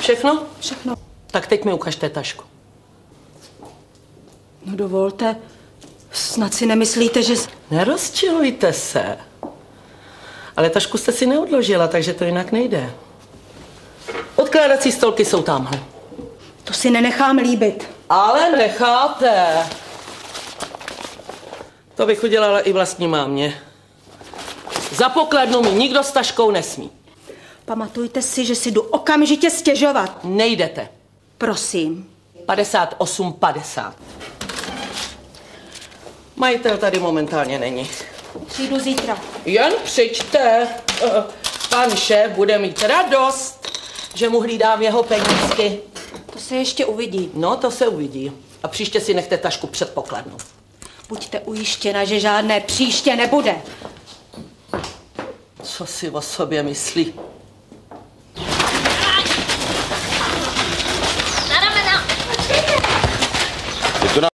Všechno? Všechno. Tak teď mi ukažte tašku. No dovolte, snad si nemyslíte, že... Nerozčilujte se. Ale tašku jste si neodložila, takže to jinak nejde. Odkládací stolky jsou tamhle. To si nenechám líbit. Ale necháte. To bych udělala i vlastní mámě. Za pokladnu mi nikdo s taškou nesmí. Pamatujte si, že si jdu okamžitě stěžovat. Nejdete. Prosím. 58-50. Majitel tady momentálně není. Přijdu zítra. Jen přijďte. Eh, Pan šéf bude mít radost, že mu hlídám jeho penízky. To se ještě uvidí. No, to se uvidí. A příště si nechte tašku před pokladnou. Buďte ujištěna, že žádné příště nebude. Co si o sobě myslí?